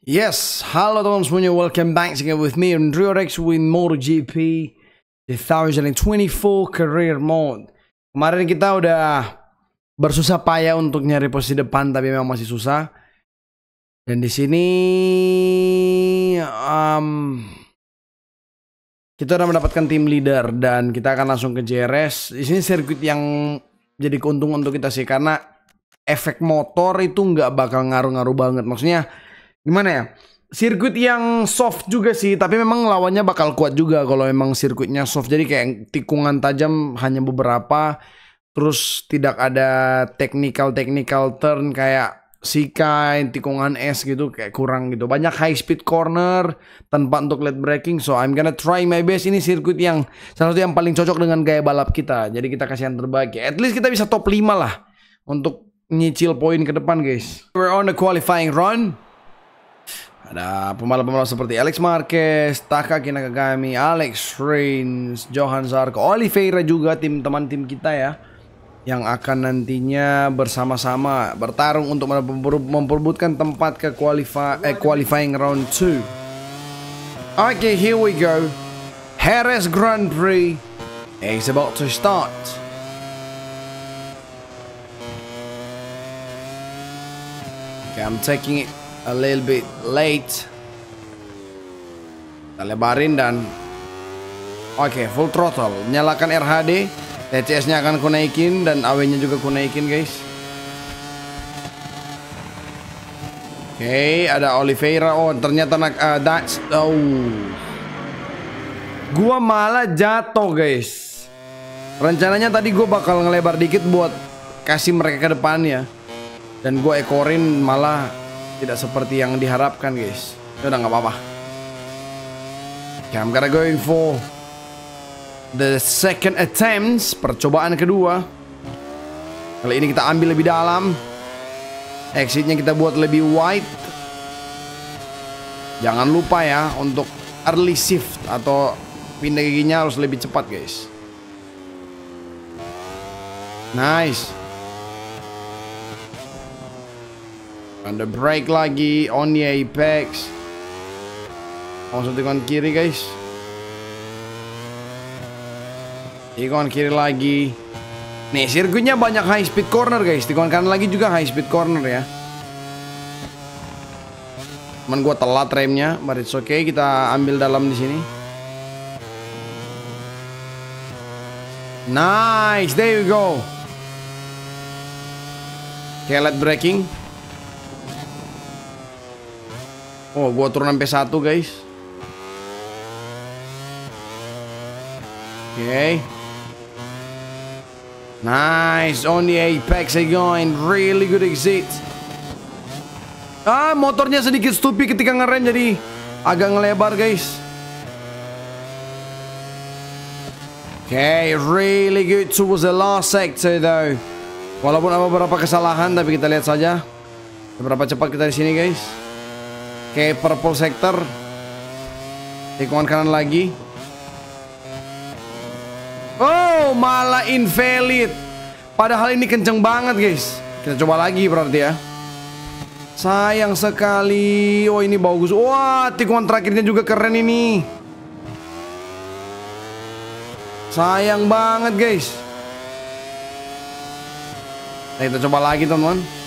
Yes, halo teman semuanya, welcome back again with me and Rio Rex with MotoGP 2024 Career Mode. Kemarin kita udah bersusah payah untuk nyari posisi depan, tapi memang masih susah. Dan di sini um, kita udah mendapatkan tim leader dan kita akan langsung ke JRS. Di sini sirkuit yang jadi keuntungan untuk kita sih karena efek motor itu nggak bakal ngaruh-ngaruh banget. Maksudnya gimana ya? Sirkuit yang soft juga sih, tapi memang lawannya bakal kuat juga kalau memang sirkuitnya soft. Jadi kayak tikungan tajam hanya beberapa, terus tidak ada technical technical turn kayak Sika, tikungan S gitu kayak kurang gitu. Banyak high speed corner tanpa untuk late braking. So I'm gonna try my best. Ini sirkuit yang salah satu yang paling cocok dengan gaya balap kita. Jadi kita kasih yang terbaik. At least kita bisa top 5 lah untuk nyicil poin ke depan guys. We're on the qualifying run. Ada pembalap-pembalap seperti Alex Marquez, Takaki Nakagami, Alex Rins, Johan Zarco, Oliveira juga tim teman tim kita ya yang akan nantinya bersama-sama bertarung untuk memperebutkan tempat ke qualify, eh, qualifying round 2. Okay, here we go. Harris Grand Prix is about to start. Okay, I'm taking it a little bit late. Kita lebarin dan Oke, okay, full throttle. Nyalakan RHD. TCS-nya akan ku naikin dan AW-nya juga ku naikin, guys. Oke, okay, ada Oliveira. Oh, ternyata nak uh, that's oh. Gua malah jatuh, guys. Rencananya tadi gua bakal ngelebar dikit buat kasih mereka ke depannya. Dan gua ekorin malah tidak seperti yang diharapkan, guys. Ya udah nggak apa-apa. Okay, I'm gonna going for The second attempts. Percobaan kedua. Kali ini kita ambil lebih dalam. Exitnya kita buat lebih wide. Jangan lupa ya Untuk early shift Atau pindah giginya harus lebih cepat guys. Nice Under break lagi On the apex Langsung tikon kiri guys Tikon kiri lagi. Nih, sirkuitnya banyak high speed corner, guys. Tikon kanan lagi juga high speed corner ya. Cuman gua telat remnya, but it's okay. Kita ambil dalam di sini. Nice, there you go. Kelet braking. Oh, gua turun sampai satu, guys. Oke. Okay. Nice, on the apex again, really good exit. Ah, motornya sedikit stupid ketika ngerem jadi agak ngelebar guys. Okay, really good towards the last sector though. Walaupun ada beberapa kesalahan, tapi kita lihat saja seberapa cepat kita di sini guys. Oke, purple sector. Tikungan kanan lagi. Oh, malah invalid. Padahal ini kenceng banget, guys. Kita coba lagi berarti ya. Sayang sekali. Oh, ini bagus. Wah, tikungan terakhirnya juga keren ini. Sayang banget, guys. Nah, kita coba lagi, teman-teman.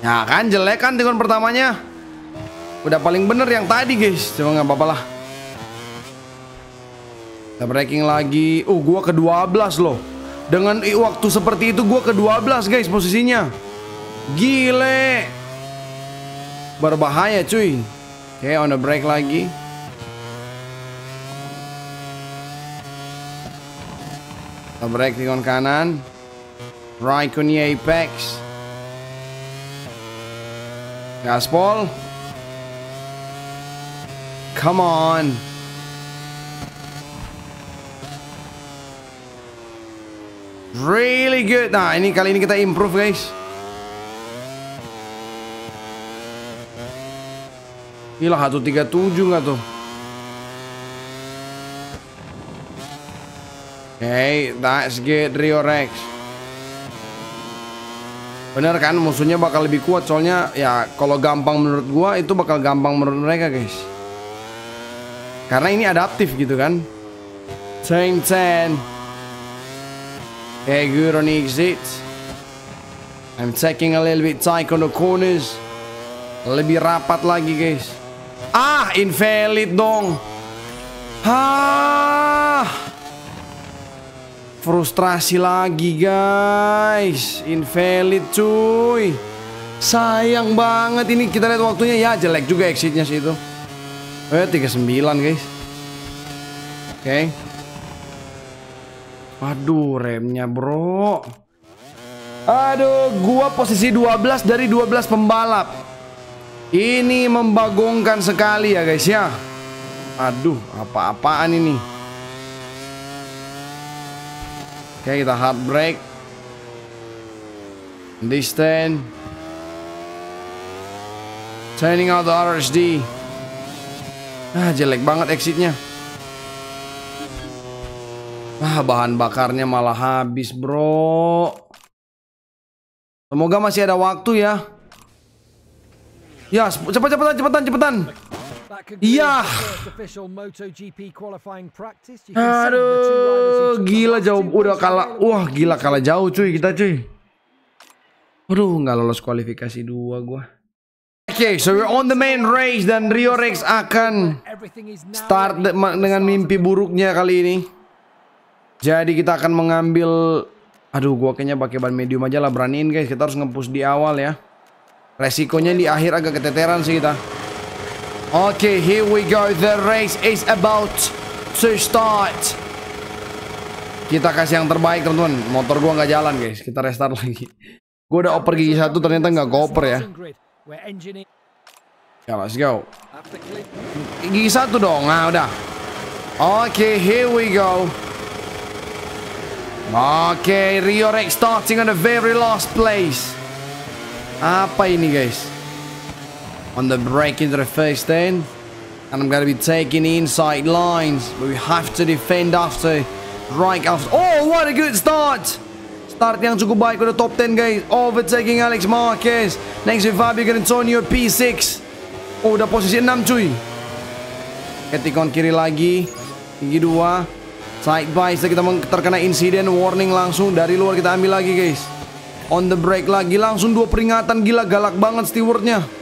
Ya kan, jelek kan tikungan pertamanya. Udah paling bener yang tadi, guys. Coba nggak apa-apa lah. Kita breaking lagi. Oh, gua ke-12 loh. Dengan waktu seperti itu gua ke-12 guys posisinya. Gile. Berbahaya cuy. Oke, okay, on the break lagi. Kita break tikon kanan. Raikkonen apex. Gaspol. Come on. Really good. Nah, ini kali ini kita improve, guys. Gila 137 nggak tuh? Okay, that's good Rio Rex. Bener kan musuhnya bakal lebih kuat soalnya ya kalau gampang menurut gua itu bakal gampang menurut mereka guys. Karena ini adaptif gitu kan. Turn 10. Okay, good on exit. I'm taking a little bit tight on the corners. Lebih rapat lagi guys. Ah, invalid dong. Ah. Frustrasi lagi guys. Invalid cuy. Sayang banget ini kita lihat waktunya ya jelek juga exitnya sih itu. Eh 39 guys. Oke. Okay. Aduh remnya bro. Aduh gua posisi 12 dari 12 pembalap. Ini membagongkan sekali ya guys ya. Aduh apa-apaan ini. Oke kita hard This turn Turning out the RSD Ah jelek banget exitnya. Ah bahan bakarnya malah habis bro. Semoga masih ada waktu ya. Ya cepat cepetan cepetan cepetan Iya. Aduh, gila jauh udah kalah. Wah, gila kalah jauh cuy kita cuy. Aduh, nggak lolos kualifikasi dua gua. Oke, okay, so we're on the main race dan Rio Rex akan start dengan mimpi buruknya kali ini. Jadi kita akan mengambil Aduh, gua kayaknya pakai ban medium aja lah beraniin guys. Kita harus ngepush di awal ya. Resikonya di akhir agak keteteran sih kita. Okay, here we go. The race is about to start. Kita kasih yang terbaik teman-teman. Motor gua nggak jalan guys. Kita restart lagi. Gua udah oper gigi satu ternyata nggak koper ya. Ya let's go. Gigi satu dong. Nah udah. Okay, here we go. Okay, Rio Rex starting on the very last place. Apa ini guys? On the break into the first end. And I'm going to be taking the inside lines. But we have to defend after. Right after. Oh, what a good start. Start yang cukup baik udah top 10 guys. Overtaking Alex Marquez. Next with Fabio Antonio P6. Oh, udah posisi 6 cuy. Ketikon kiri lagi. Gigi 2. Side by kita terkena insiden warning langsung dari luar kita ambil lagi guys. On the break lagi langsung dua peringatan gila galak banget stewardnya.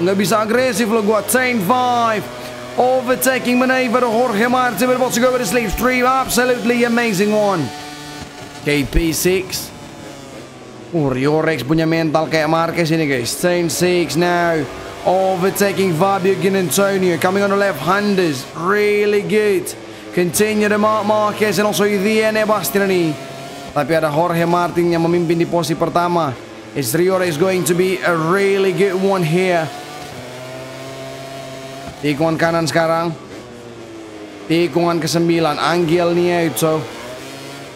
Nggak bisa agresif lo gua. Chain 5. Overtaking maneuver Jorge Martin but about to go with the slipstream. Absolutely amazing one. KP6. Oh, Rio punya mental kayak Marquez ini guys. Chain 6 now. Overtaking Fabio Antonio. Coming on the left-handers. Really good. Continue to Mark Marquez and also Ian Bastianini. Tapi ada Jorge Martin yang memimpin di posisi pertama. Is Rio Rex going to be a really good one here? Tikungan kanan sekarang. Tikungan ke-9. Anggil Nieto.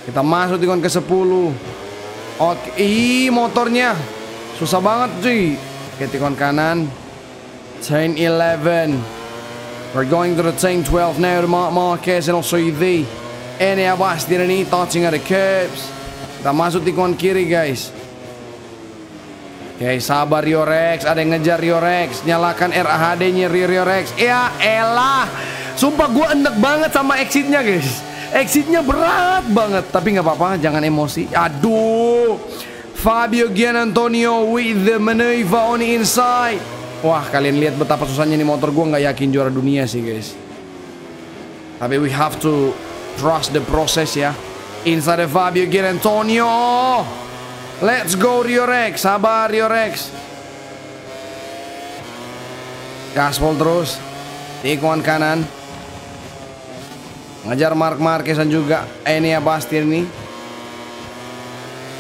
Kita masuk tikungan ke-10. Oke. Ih, motornya. Susah banget cuy. Oke, tikungan kanan. Chain 11. We're going to the chain 12 now to Mark Marquez and also Abbas di ini touching at the curbs. Kita masuk tikungan kiri guys. Oke, sabar Rio Rex. Ada yang ngejar Rio Rex. Nyalakan RAHD-nya Rio Rex. Ya elah. Sumpah gue enek banget sama exitnya guys. Exitnya berat banget. Tapi nggak apa-apa, jangan emosi. Aduh. Fabio Gian Antonio with the maneuver on the inside. Wah, kalian lihat betapa susahnya nih motor gue nggak yakin juara dunia sih guys. Tapi we have to trust the process ya. Inside the Fabio Gian Antonio. Let's go Rio Rex. Sabar Rio Rex. Gaspol terus. Tikungan kanan. Ngejar Mark Marquezan juga. Ini ya Bastian ini.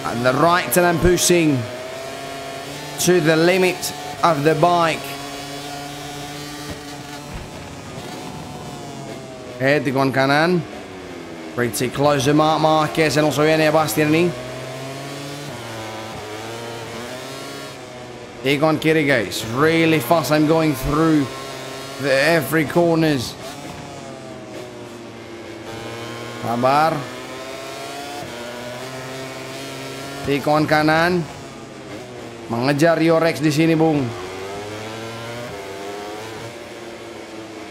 And the right and I'm pushing to the limit of the bike. Oke, tikungan kanan. Pretty close to Mark Marquez and also ini ya Bastian ini. Take on kiri guys. Really fast I'm going through the every corners. Sabar. Take on kanan. Mengejar Rio Rex di sini, Bung.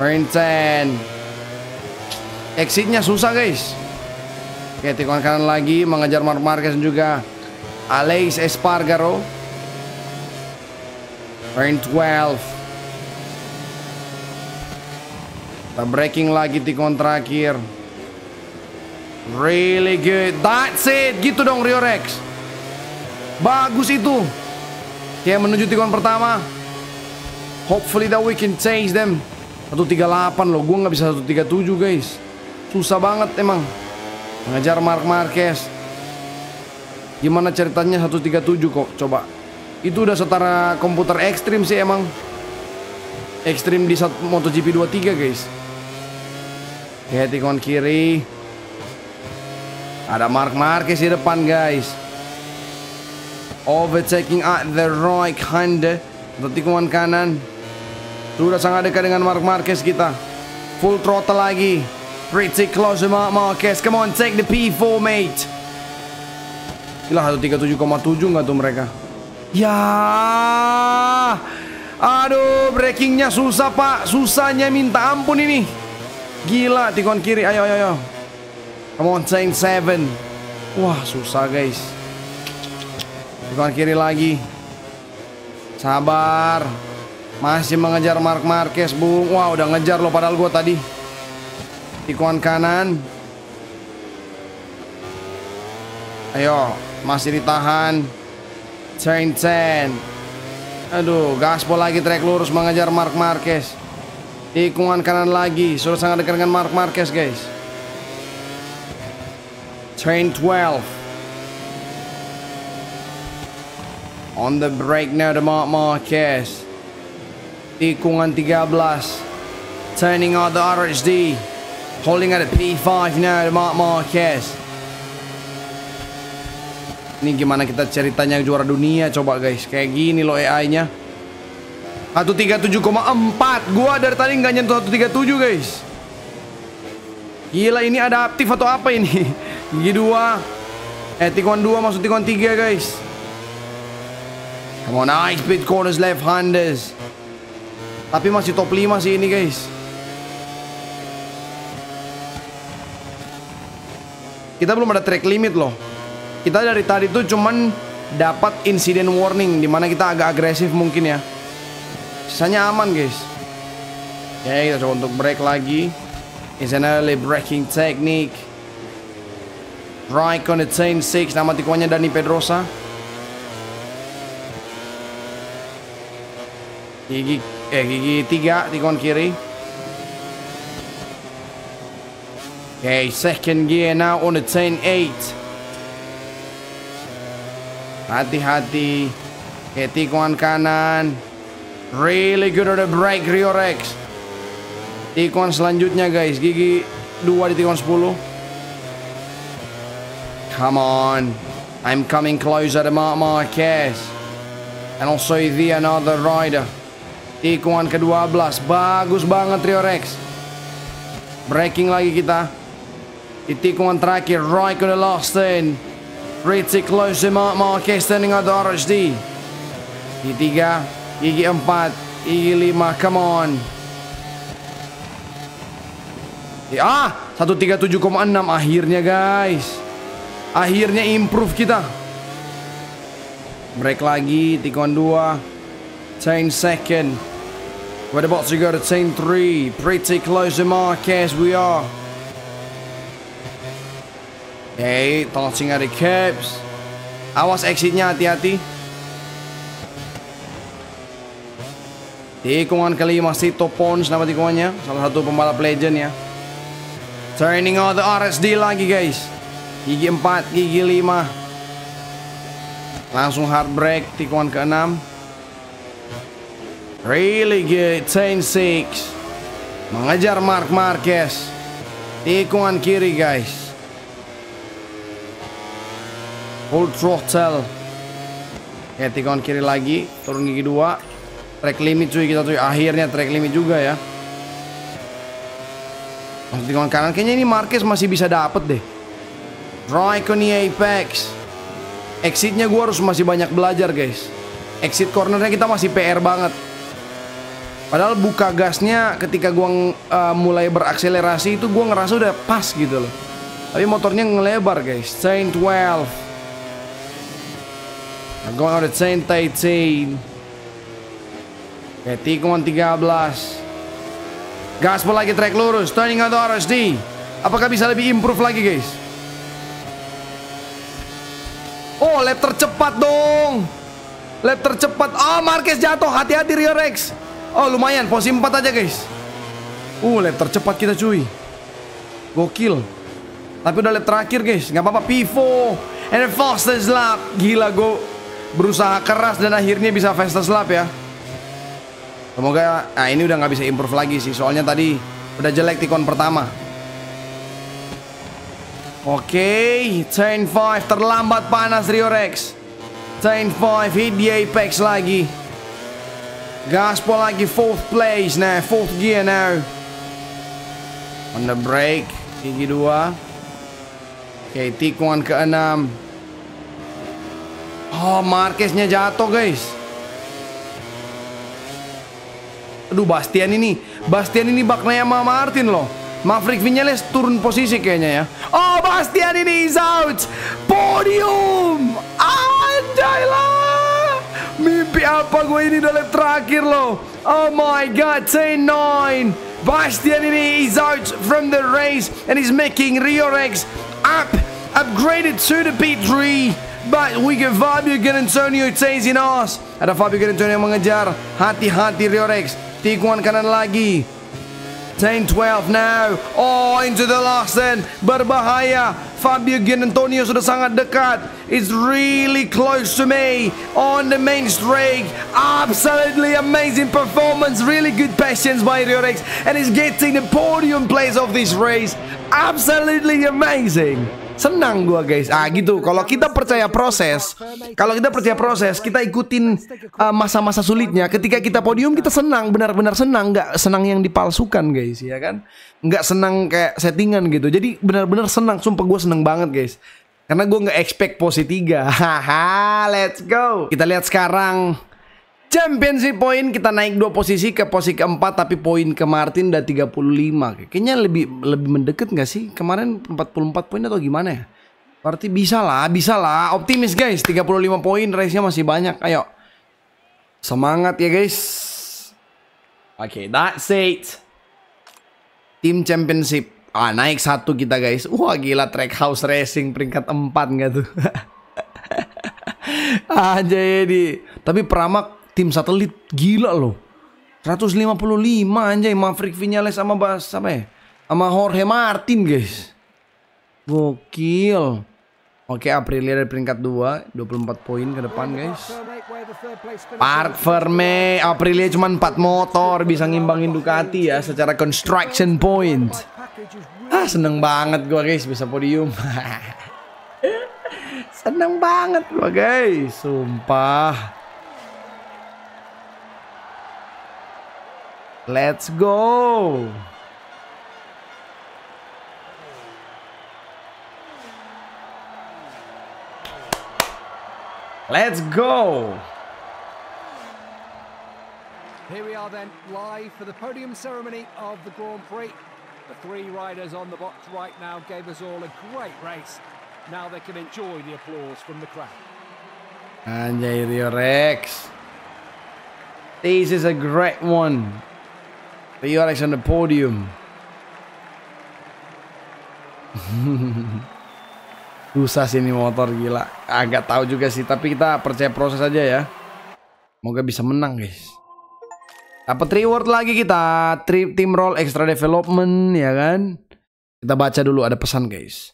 10. Exitnya susah, guys. Oke, tikungan kanan lagi mengejar Mark Marquez juga. Alex Espargaro. Turn 12. Kita breaking lagi tikungan terakhir. Really good. That's it. Gitu dong Rio Rex. Bagus itu. Kayak menuju tikungan pertama. Hopefully that we can change them. 138 loh. Gue nggak bisa 137 guys. Susah banget emang. Mengejar Mark Marquez. Gimana ceritanya 137 kok? Coba. Itu udah setara komputer ekstrim sih emang. Ekstrim di MotoGP 23 guys. Tikungan kiri. Ada Mark Marquez di depan, guys. Overtaking at the right hand. Untuk tikungan kanan. Sudah sangat dekat dengan Mark Marquez kita. Full throttle lagi. Pretty close Mark Marquez. Come on, take the P4, mate. Gila, 137,7 nggak tuh mereka? Ya. Aduh, breakingnya susah, Pak. Susahnya minta ampun ini. Gila, tikon kiri. Ayo, ayo, ayo. Come on, Saint Seven. Wah, susah guys. Tikon kiri lagi. Sabar. Masih mengejar Mark Marquez, Bung. Wah, udah ngejar loh padahal gue tadi. Tikuan kanan. Ayo, masih ditahan. Saint Ten. Aduh, gaspol lagi trek lurus mengejar Mark Marquez. Tikungan kanan lagi. Sudah sangat dekat dengan Mark Marquez, guys. Train 12. On the break now the Mark Marquez. Tikungan 13. Turning out the RHD. Holding at a P5 now the Mark Marquez. Ini gimana kita ceritanya juara dunia? Coba guys. Kayak gini loh AI-nya. 137,4 Gua dari tadi nggak nyentuh 137 guys. Gila ini adaptif atau apa ini? Gigi 2 Eh tikon 2 masuk tikon 3 guys. Come on high speed corners left handers. Tapi masih top 5 sih ini guys. Kita belum ada track limit loh Kita dari tadi tuh cuman dapat insiden warning Di mana kita agak agresif mungkin ya. Sisanya aman guys. Oke kita coba untuk break lagi. Is an early braking technique. Right on the chain 6 Nama tikungannya Dani Pedrosa. Gigi Eh gigi 3 Tikungan kiri. Okay, second gear now on the chain 8 Hati-hati. Oke tikungan kanan. Really good on the break Rio Rex Tikungan selanjutnya guys. Gigi 2 di tikungan 10 Come on. I'm coming closer to Mark Marquez. And also the another rider. Tikungan ke-12 Bagus banget Rio Rex Breaking lagi kita. Di tikungan terakhir Right to Pretty to Mark Marquez Turning out RHD Di tiga Gigi 4 Gigi 5 Come on. Ah 137,6 Akhirnya guys. Akhirnya improve kita. Break lagi Tikungan 2 Chain second. We're about to go to chain 3 Pretty close to Marquez We are Tossing out the caps. Awas exitnya hati-hati. Tikungan kelima Sito Pons nama tikungannya Salah satu pembalap legend ya. Turning out the RSD lagi guys. Gigi 4, gigi 5 Langsung hard brake Tikungan ke-6 Really good Chain 6 Mengejar Mark Marquez. Tikungan kiri guys Full throttle Ya tikungan kiri lagi Turun gigi 2 Track limit cuy kita cuy Akhirnya track limit juga ya Masuk kanan Kayaknya ini Marquez masih bisa dapet deh Raikkonen Apex Exitnya gue harus masih banyak belajar guys exit cornernya kita masih PR banget. Padahal buka gasnya ketika gua uh, mulai berakselerasi itu gua ngerasa udah pas gitu loh. Tapi motornya ngelebar guys. Chain 12. I'm going on the chain 13. Oke, tikungan 13. Gaspol lagi track lurus, turning on the RSD. Apakah bisa lebih improve lagi guys? Oh, lap tercepat dong. Lap tercepat. Oh, Marquez jatuh. Hati-hati Rio Rex. Oh lumayan posisi 4 aja guys Uh lap tercepat kita cuy Gokil Tapi udah lap terakhir guys Gak apa-apa Pivo And fastest lap Gila gue berusaha keras dan akhirnya bisa fastest lap ya Semoga Nah ini udah gak bisa improve lagi sih Soalnya tadi udah jelek tikon pertama Oke okay, Chain 5 terlambat panas Rio Rex Chain 5 hit di apex lagi Gaspol lagi fourth place nah, fourth gear now. On the brake, gigi dua. Oke, okay, tikungan ke enam. Oh, Marqueznya jatuh guys. Aduh, Bastian ini, Bastian ini baknya sama Martin loh. Maverick Vinales turun posisi kayaknya ya. Oh, Bastian ini is out. Podium. Anjay lah. Mimpi apa gue ini dalam terakhir loh. Oh my god, 10-9. Bastian ini is out from the race and he's making Rio Rex up, upgraded to the P3. But we get Fabio Antonio chasing us. Ada Fabio Antonio yang mengejar. Hati-hati Rio Rex. Tikungan kanan lagi. 10-12 now. Oh, into the last end. Berbahaya. Fabio Antonio sudah sangat dekat. It's really close to me on the main straight. Absolutely amazing performance. Really good patience by Riorex. And he's getting the podium place of this race. Absolutely amazing. Senang gua guys. Ah gitu. Kalau kita percaya proses, kalau kita percaya proses, kita ikutin uh, masa-masa uh, sulitnya. Ketika kita podium kita senang, benar-benar senang, nggak senang yang dipalsukan guys, ya kan? Nggak senang kayak settingan gitu. Jadi benar-benar senang. Sumpah gue seneng banget guys. Karena gue nggak expect posisi tiga. Haha, let's go. Kita lihat sekarang Championship point kita naik dua posisi ke posisi keempat tapi poin ke Martin udah 35. Kayaknya lebih lebih mendekat nggak sih? Kemarin 44 poin atau gimana ya? Berarti bisa lah, bisa lah. Optimis guys, 35 poin, race-nya masih banyak. Ayo. Semangat ya guys. Oke, okay, that's it. Tim Championship. Ah, naik satu kita guys. Wah gila Trackhouse Racing peringkat 4 nggak tuh? Aja jadi. Tapi Pramak tim satelit gila loh. 155 anjay Maverick Vinales sama Bas apa ya? Sama Jorge Martin, guys. Gokil. Oke, Aprilia dari peringkat 2, 24 poin ke depan, guys. Park Verme, Aprilia cuma 4 motor bisa ngimbangin Ducati ya secara construction point. Ah, seneng banget gua, guys, bisa podium. seneng banget gua, guys. Sumpah. Let's go. Let's go. Here we are then, live for the podium ceremony of the Grand Prix. The three riders on the box right now gave us all a great race. Now they can enjoy the applause from the crowd. And Rex. This is a great one. Rio Alex on the podium. Susah sih ini motor gila. Agak tahu juga sih, tapi kita percaya proses aja ya. Semoga bisa menang, guys. Dapat reward lagi kita. Trip team roll extra development ya kan. Kita baca dulu ada pesan, guys.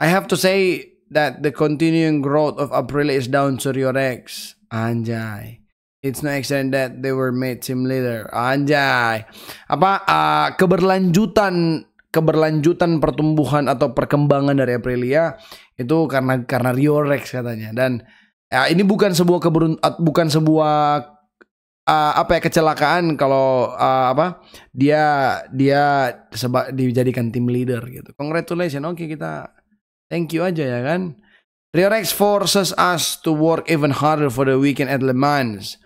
I have to say that the continuing growth of Aprilia is down to Rio Rex. Anjay. It's no accident that they were made team leader. Anjay. Apa uh, keberlanjutan keberlanjutan pertumbuhan atau perkembangan dari Aprilia itu karena karena Rio Rex katanya. Dan ya, ini bukan sebuah keberun bukan sebuah uh, apa ya kecelakaan kalau uh, apa dia dia seba, dijadikan tim leader gitu. Congratulations. Oke, okay, kita thank you aja ya kan. Riorex forces us to work even harder for the weekend at Le Mans.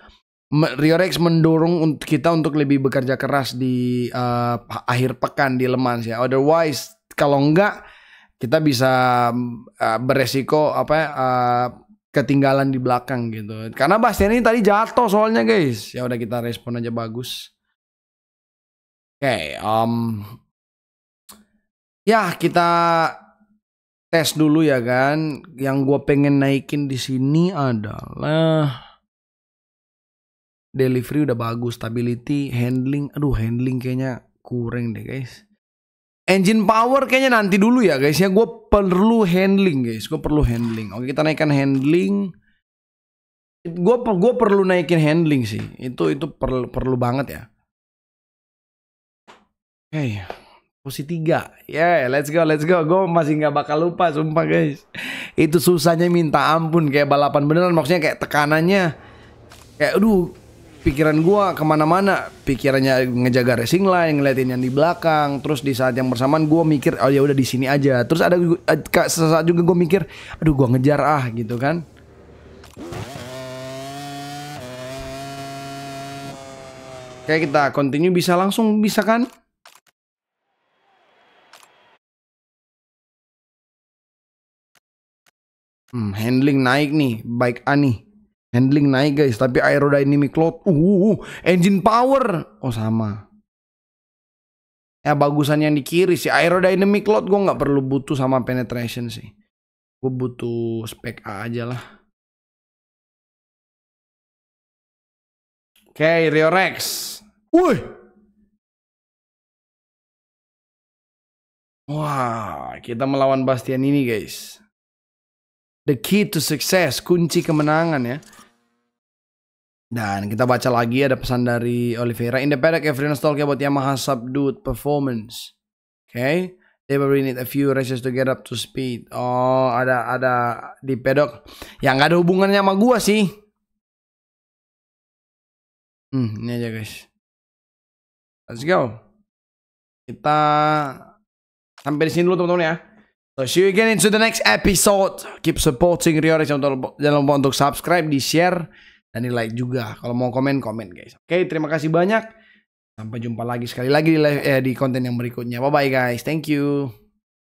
Riorex mendorong kita untuk lebih bekerja keras di uh, akhir pekan di Le Mans ya. Otherwise kalau enggak kita bisa uh, beresiko apa uh, ketinggalan di belakang gitu. Karena Bastian ini tadi jatuh soalnya guys. Ya udah kita respon aja bagus. Oke, um, ya kita tes dulu ya kan. Yang gue pengen naikin di sini adalah delivery udah bagus, stability, handling. Aduh, handling kayaknya kurang deh guys. Engine power kayaknya nanti dulu ya guys ya. Gue perlu handling guys. Gue perlu handling. Oke kita naikkan handling. Gue gue perlu naikin handling sih. Itu itu perlu perlu banget ya. Oke. Posisi tiga. Yeah, let's go, let's go. Gue masih nggak bakal lupa, sumpah guys. Itu susahnya minta ampun kayak balapan beneran. Maksudnya kayak tekanannya, kayak, aduh, pikiran gua ke mana-mana. Pikirannya ngejaga racing line ngeliatin yang di belakang. Terus di saat yang bersamaan gua mikir oh ya udah di sini aja. Terus ada kak sesaat juga gua mikir aduh gua ngejar ah gitu kan. Oke kita continue. Bisa langsung bisa kan? Hmm, handling naik nih, baik Ani. Handling naik guys, tapi aerodynamic load, uh, uh, uh, engine power, oh sama. Ya bagusan yang di kiri sih, aerodynamic load gue nggak perlu butuh sama penetration sih. Gue butuh spek A aja lah. Oke, okay, Rio Rex. Wih. Wah, kita melawan Bastian ini guys. The key to success, kunci kemenangan ya. Dan kita baca lagi ada pesan dari Oliveira. In the paddock, everyone talking about Yamaha subdued performance. Okay. They will need a few races to get up to speed. Oh, ada ada di paddock. Yang nggak ada hubungannya sama gua sih. Hmm, ini aja guys. Let's go. Kita sampai di sini dulu teman-teman ya. So see you again into the next episode. Keep supporting Rio Jangan lupa untuk subscribe, di share dan di like juga. Kalau mau komen, komen guys. Oke, terima kasih banyak. Sampai jumpa lagi sekali lagi di, live, eh, di konten yang berikutnya. Bye bye guys. Thank you.